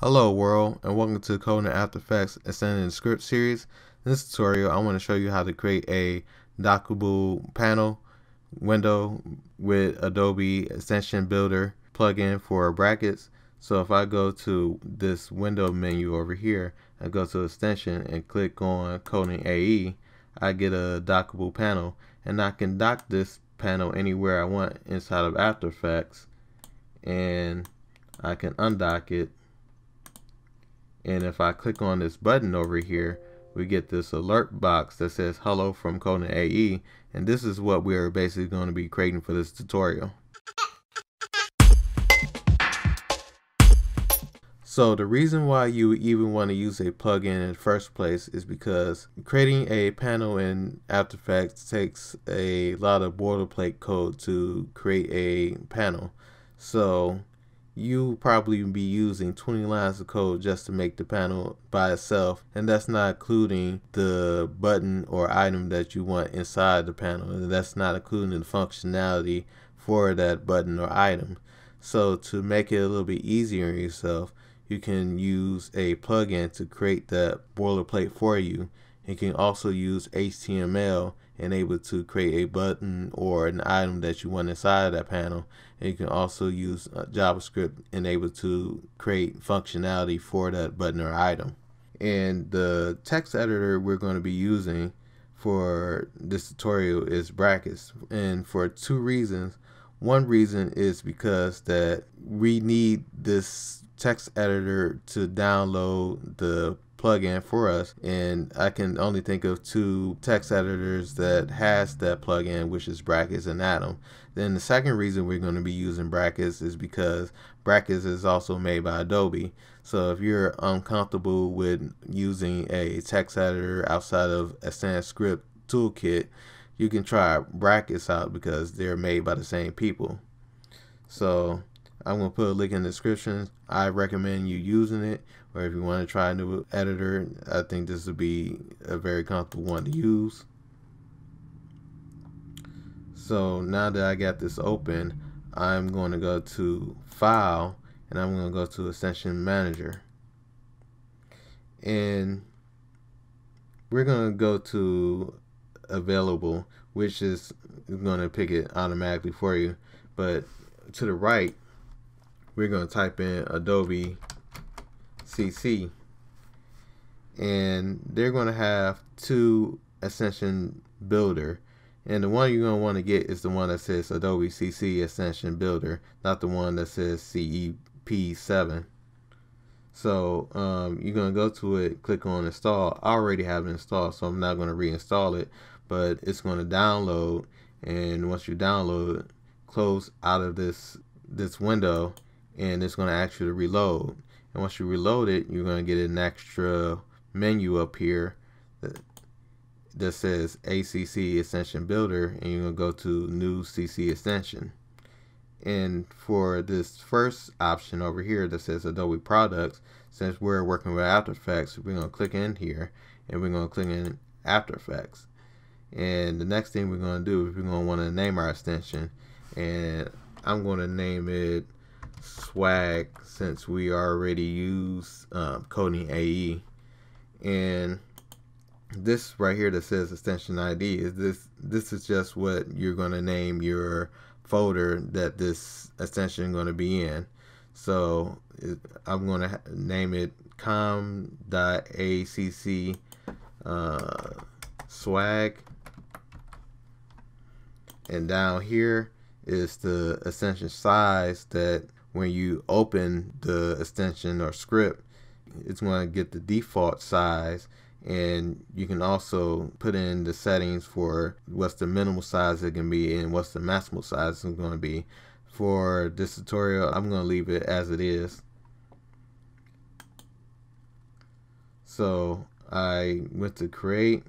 Hello world and welcome to the Coding After Effects ExtendScript series. In this tutorial I want to show you how to create a dockable panel window with Adobe Extension Builder plugin for brackets. So if I go to this window menu over here, I go to extension and click on Coding AE, I get a dockable panel and I can dock this panel anywhere I want inside of After Effects and I can undock it and if I click on this button over here we get this alert box that says hello from Coding AE and this is what we're basically going to be creating for this tutorial. So the reason why you even want to use a plugin in the first place is because creating a panel in After Effects takes a lot of boilerplate code to create a panel. So you probably be using 20 lines of code just to make the panel by itself and that's not including the button or item that you want inside the panel and that's not including the functionality for that button or item. So to make it a little bit easier on yourself you can use a plugin to create that boilerplate for you. You can also use HTML and able to create a button or an item that you want inside of that panel. And you can also use uh, JavaScript and able to create functionality for that button or item. And the text editor we're going to be using for this tutorial is brackets and for two reasons. One reason is because that we need this text editor to download the plugin for us and I can only think of two text editors that has that plugin which is brackets and atom. Then the second reason we're going to be using brackets is because brackets is also made by Adobe. So if you're uncomfortable with using a text editor outside of a ExtendScript toolkit you can try brackets out because they're made by the same people. So I'm going to put a link in the description. I recommend you using it. Or if you want to try a new editor, I think this would be a very comfortable one to use. So now that I got this open, I'm going to go to File and I'm going to go to Extension Manager. And we're going to go to Available, which is going to pick it automatically for you. But to the right, we're going to type in Adobe CC and they're going to have two Extension builder. And the one you're going to want to get is the one that says Adobe CC Extension builder not the one that says CEP7 so um, you're going to go to it click on install. I already have it installed so I'm not going to reinstall it but it's going to download. And once you download close out of this this window and it's going to ask you to reload. And once you reload it you're going to get an extra menu up here that, that says ACC extension builder and you're going to go to new CC extension. And for this first option over here that says Adobe products since we're working with After Effects we're going to click in here and we're going to click in After Effects. And the next thing we're going to do is we're going to want to name our extension and I'm going to name it swag since we already use um, coding AE and this right here that says extension ID is this this is just what you're going to name your folder that this extension going to be in. So I'm going to name it com.acc uh, swag. And down here is the extension size that when you open the extension or script, it's going to get the default size and you can also put in the settings for what's the minimal size it can be and what's the maximal size it's going to be. For this tutorial, I'm going to leave it as it is. So I went to create,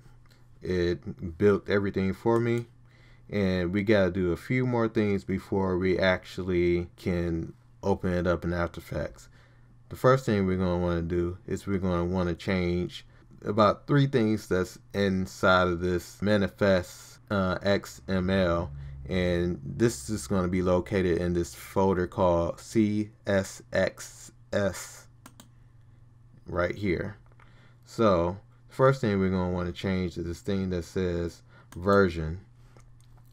it built everything for me and we got to do a few more things before we actually can open it up in After Effects. The first thing we're going to want to do is we're going to want to change about three things that's inside of this manifest uh, XML and this is going to be located in this folder called CSXS right here. So the first thing we're going to want to change is this thing that says version.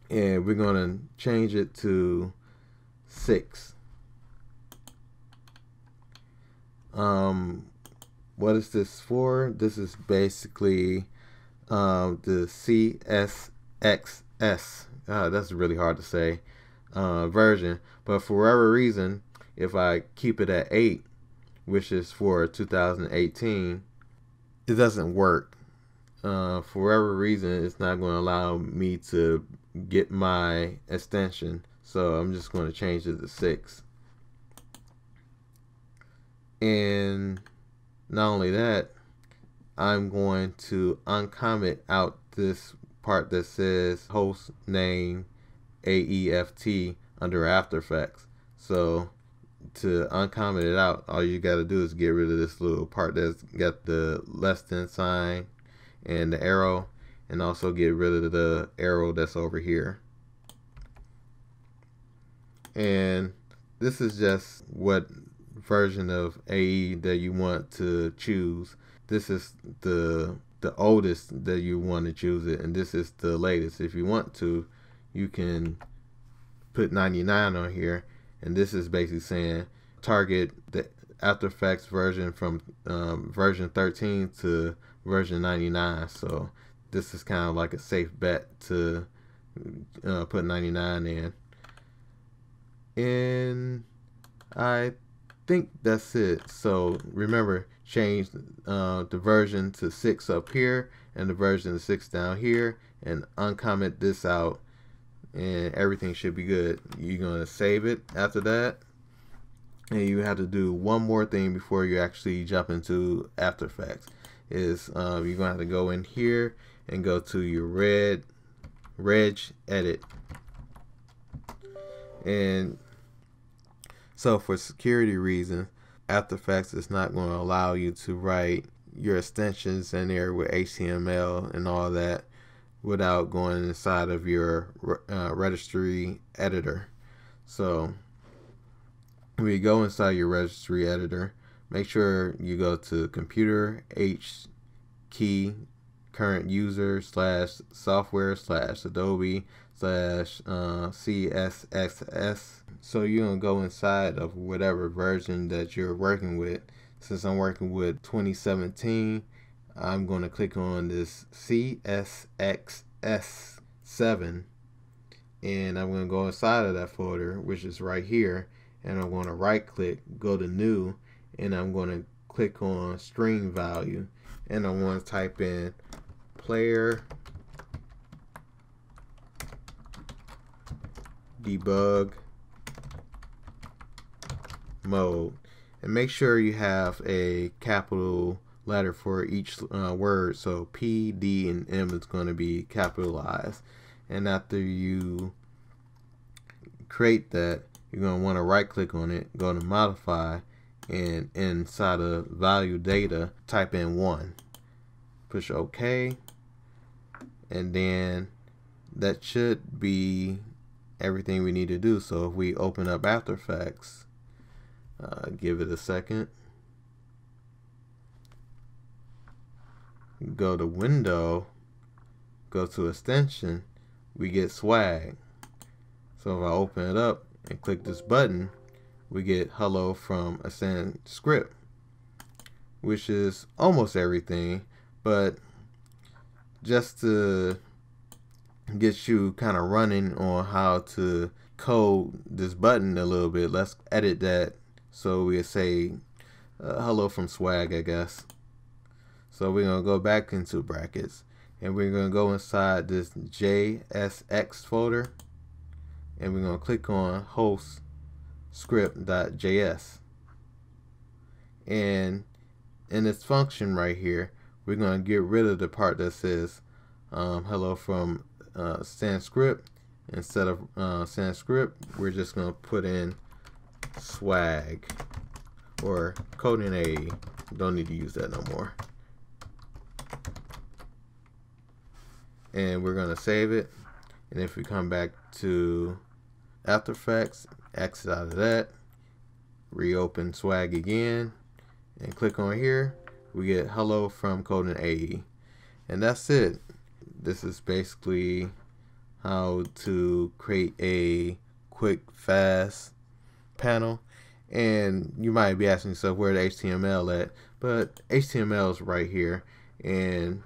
And we're going to change it to 6. Um, what is this for? This is basically um, the CSXS. Uh, that's really hard to say uh, version. But for whatever reason, if I keep it at 8, which is for 2018, it doesn't work. Uh, for whatever reason, it's not going to allow me to get my extension. So I'm just going to change it to 6. And not only that, I'm going to uncomment out this part that says host name AEFT under After Effects. So to uncomment it out, all you got to do is get rid of this little part that's got the less than sign and the arrow, and also get rid of the arrow that's over here. And this is just what version of AE that you want to choose. This is the the oldest that you want to choose it, and this is the latest. If you want to, you can put 99 on here, and this is basically saying target the After Effects version from um, version 13 to version 99. So this is kind of like a safe bet to uh, put 99 in. And I think that's it. So remember, change uh, the version to 6 up here and the version to 6 down here and uncomment this out and everything should be good. You're going to save it after that. And you have to do one more thing before you actually jump into After Effects. Is um, you're going to have to go in here and go to your red reg edit. And so for security reasons, After Effects is not going to allow you to write your extensions in there with HTML and all that without going inside of your uh, registry editor. So you go inside your registry editor, make sure you go to computer H key current user slash software slash Adobe slash uh. So you're gonna go inside of whatever version that you're working with. Since I'm working with 2017, I'm gonna click on this CSXS7 and I'm gonna go inside of that folder, which is right here, and I'm gonna right click, go to new, and I'm gonna click on string value, and I want to type in player debug mode. And make sure you have a capital letter for each uh, word. So P D and M is going to be capitalized. And after you create that you're going to want to right click on it go to modify and inside of value data type in 1 push OK. And then that should be everything we need to do. So if we open up After Effects, uh, give it a second, go to Window, go to Extension, we get Swag. So if I open it up and click this button, we get Hello from ExtendScript, which is almost everything, but just to get you kind of running on how to code this button a little bit, let's edit that so we say uh, hello from swag, I guess. So we're going to go back into brackets and we're going to go inside this JSX folder and we're going to click on host script.js. And in this function right here, we're going to get rid of the part that says um, hello from uh, ExtendScript. Instead of uh, ExtendScript, we're just going to put in swag or coding A. Don't need to use that no more. And we're going to save it. And if we come back to After Effects, exit out of that, reopen swag again, and click on here we get hello from Coding AE. And that's it. This is basically how to create a quick, fast panel. And you might be asking yourself where the HTML at, but HTML is right here. And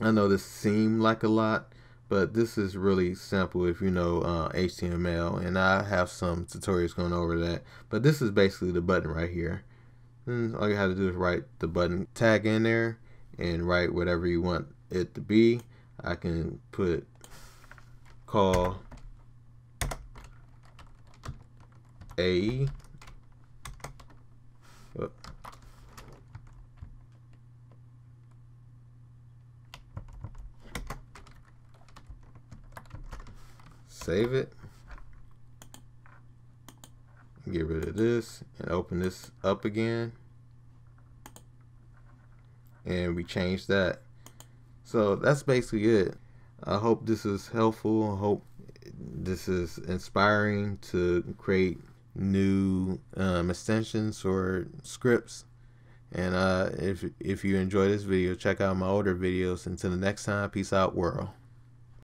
I know this seemed like a lot, but this is really simple if you know uh, HTML and I have some tutorials going over that. But this is basically the button right here. And all you have to do is write the button tag in there and write whatever you want it to be I can put call AE save it. Get rid of this and open this up again. And we change that so that's basically it. I hope this is helpful. I hope this is inspiring to create new um, extensions or scripts. And uh, if if you enjoy this video check out my older videos. Until the next time peace out world